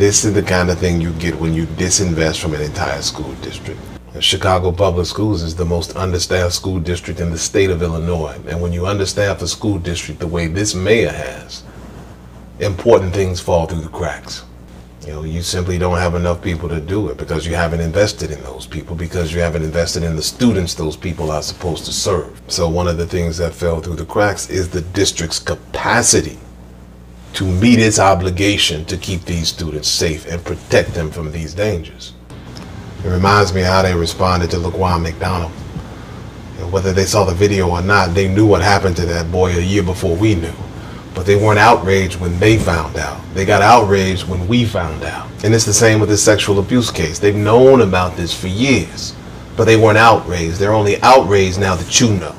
This is the kind of thing you get when you disinvest from an entire school district. Chicago Public Schools is the most understaffed school district in the state of Illinois. And when you understaff a school district the way this mayor has, important things fall through the cracks. You know, you simply don't have enough people to do it because you haven't invested in those people, because you haven't invested in the students those people are supposed to serve. So one of the things that fell through the cracks is the district's capacity to meet its obligation to keep these students safe and protect them from these dangers. It reminds me how they responded to Laquan McDonald. Know, whether they saw the video or not, they knew what happened to that boy a year before we knew. But they weren't outraged when they found out. They got outraged when we found out. And it's the same with this sexual abuse case. They've known about this for years, but they weren't outraged. They're only outraged now that you know.